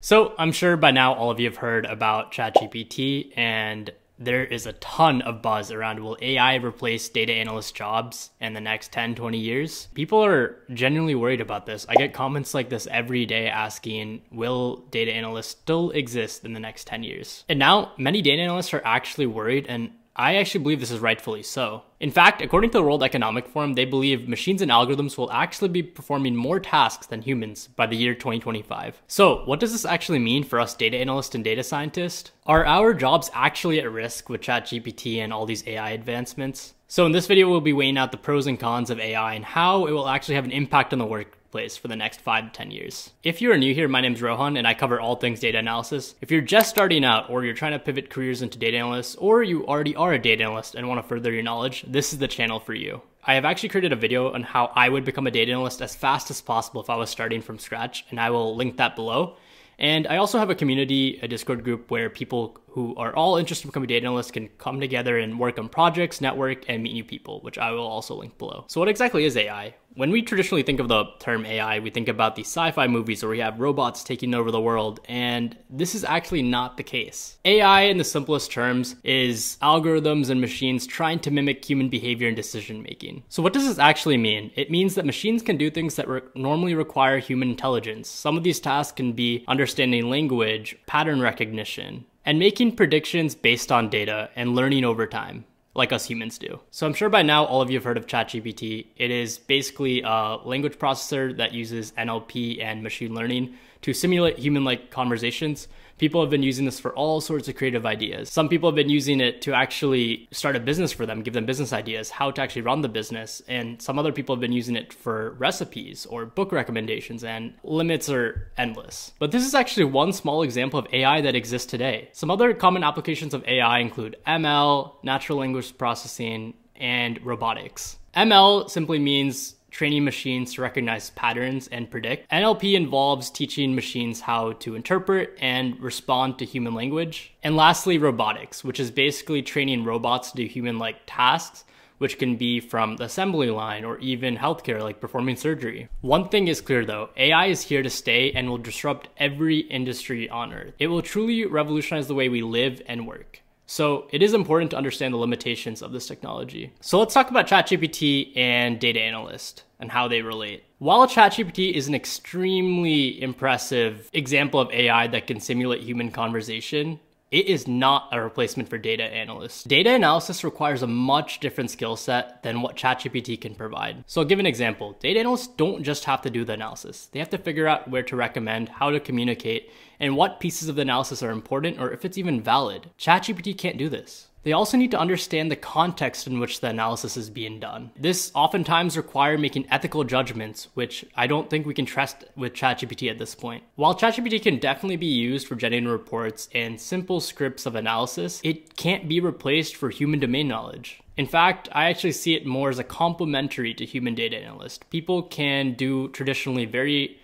So I'm sure by now all of you have heard about ChatGPT and there is a ton of buzz around will AI replace data analyst jobs in the next 10, 20 years? People are genuinely worried about this. I get comments like this every day asking, will data analysts still exist in the next 10 years? And now many data analysts are actually worried and I actually believe this is rightfully so. In fact, according to the World Economic Forum, they believe machines and algorithms will actually be performing more tasks than humans by the year 2025. So, what does this actually mean for us data analysts and data scientists? Are our jobs actually at risk with ChatGPT and all these AI advancements? So in this video, we'll be weighing out the pros and cons of AI and how it will actually have an impact on the work place for the next five to 10 years. If you are new here, my name is Rohan and I cover all things data analysis. If you're just starting out or you're trying to pivot careers into data analysts or you already are a data analyst and want to further your knowledge, this is the channel for you. I have actually created a video on how I would become a data analyst as fast as possible if I was starting from scratch and I will link that below. And I also have a community, a Discord group where people who are all interested in becoming data analysts can come together and work on projects, network, and meet new people, which I will also link below. So what exactly is AI? When we traditionally think of the term AI, we think about the sci-fi movies where we have robots taking over the world, and this is actually not the case. AI, in the simplest terms, is algorithms and machines trying to mimic human behavior and decision making. So what does this actually mean? It means that machines can do things that re normally require human intelligence. Some of these tasks can be understanding language, pattern recognition, and making predictions based on data and learning over time like us humans do. So I'm sure by now all of you have heard of ChatGPT. It is basically a language processor that uses NLP and machine learning to simulate human-like conversations People have been using this for all sorts of creative ideas. Some people have been using it to actually start a business for them, give them business ideas, how to actually run the business. And some other people have been using it for recipes or book recommendations, and limits are endless. But this is actually one small example of AI that exists today. Some other common applications of AI include ML, natural language processing, and robotics. ML simply means training machines to recognize patterns and predict. NLP involves teaching machines how to interpret and respond to human language. And lastly, robotics, which is basically training robots to do human-like tasks which can be from the assembly line or even healthcare like performing surgery. One thing is clear though, AI is here to stay and will disrupt every industry on earth. It will truly revolutionize the way we live and work. So it is important to understand the limitations of this technology. So let's talk about ChatGPT and data analyst and how they relate. While ChatGPT is an extremely impressive example of AI that can simulate human conversation, it is not a replacement for data analysts. Data analysis requires a much different skill set than what ChatGPT can provide. So I'll give an example. Data analysts don't just have to do the analysis. They have to figure out where to recommend, how to communicate, and what pieces of the analysis are important or if it's even valid. ChatGPT can't do this. They also need to understand the context in which the analysis is being done. This oftentimes requires making ethical judgments, which I don't think we can trust with ChatGPT at this point. While ChatGPT can definitely be used for generating reports and simple scripts of analysis, it can't be replaced for human domain knowledge. In fact, I actually see it more as a complementary to human data analyst. People can do traditionally very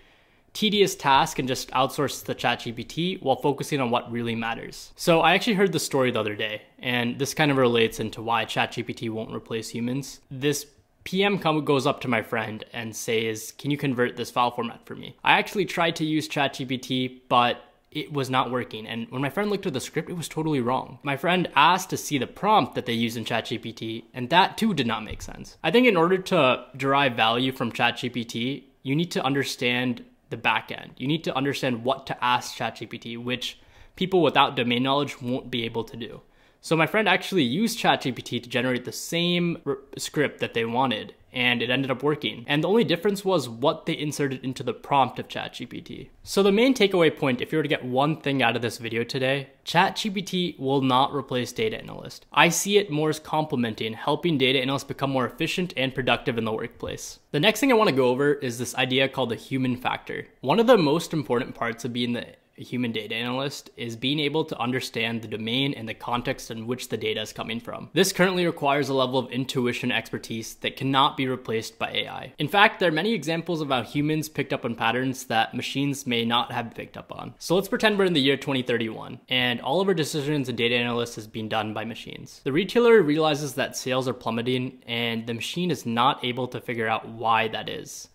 tedious task and just outsource the ChatGPT while focusing on what really matters. So I actually heard the story the other day, and this kind of relates into why ChatGPT won't replace humans. This PM goes up to my friend and says, Can you convert this file format for me? I actually tried to use ChatGPT, but it was not working. And when my friend looked at the script, it was totally wrong. My friend asked to see the prompt that they use in ChatGPT, and that too did not make sense. I think in order to derive value from ChatGPT, you need to understand the back end. You need to understand what to ask ChatGPT, which people without domain knowledge won't be able to do. So my friend actually used ChatGPT to generate the same script that they wanted, and it ended up working. And the only difference was what they inserted into the prompt of ChatGPT. So the main takeaway point, if you were to get one thing out of this video today, ChatGPT will not replace data analyst. I see it more as complementing, helping data analysts become more efficient and productive in the workplace. The next thing I want to go over is this idea called the human factor. One of the most important parts of being the a human data analyst is being able to understand the domain and the context in which the data is coming from. This currently requires a level of intuition expertise that cannot be replaced by AI. In fact, there are many examples of how humans picked up on patterns that machines may not have picked up on. So let's pretend we're in the year 2031 and all of our decisions and data analysis is being done by machines. The retailer realizes that sales are plummeting and the machine is not able to figure out why that is.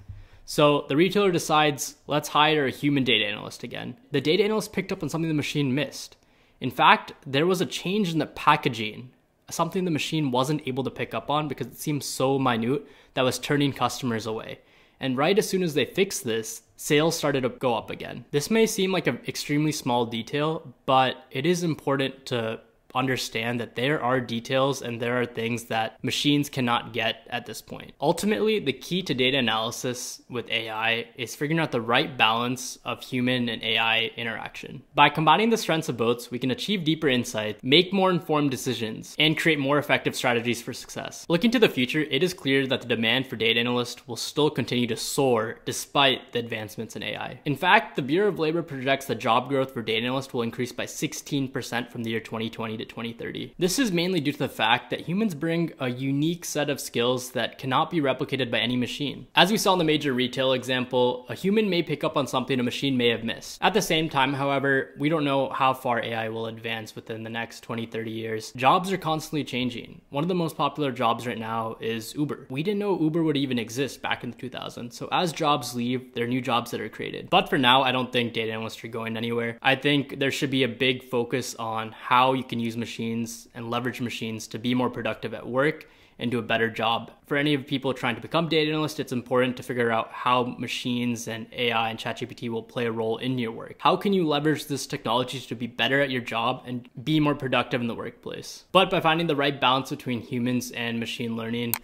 So the retailer decides, let's hire a human data analyst again. The data analyst picked up on something the machine missed. In fact, there was a change in the packaging, something the machine wasn't able to pick up on because it seemed so minute that was turning customers away. And right as soon as they fixed this, sales started to go up again. This may seem like an extremely small detail, but it is important to understand that there are details and there are things that machines cannot get at this point. Ultimately, the key to data analysis with AI is figuring out the right balance of human and AI interaction. By combining the strengths of both, we can achieve deeper insight, make more informed decisions, and create more effective strategies for success. Looking to the future, it is clear that the demand for data analysts will still continue to soar despite the advancements in AI. In fact, the Bureau of Labor projects that job growth for data analysts will increase by 16% from the year 2020 to 2030. This is mainly due to the fact that humans bring a unique set of skills that cannot be replicated by any machine. As we saw in the major retail example, a human may pick up on something a machine may have missed. At the same time, however, we don't know how far AI will advance within the next 20, 30 years. Jobs are constantly changing. One of the most popular jobs right now is Uber. We didn't know Uber would even exist back in the 2000s. So as jobs leave, there are new jobs that are created. But for now, I don't think data analysts are going anywhere. I think there should be a big focus on how you can use use machines and leverage machines to be more productive at work and do a better job. For any of people trying to become data analysts, it's important to figure out how machines and AI and ChatGPT will play a role in your work. How can you leverage this technology to be better at your job and be more productive in the workplace? But by finding the right balance between humans and machine learning,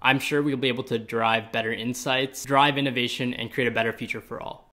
I'm sure we'll be able to drive better insights, drive innovation, and create a better future for all.